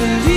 believe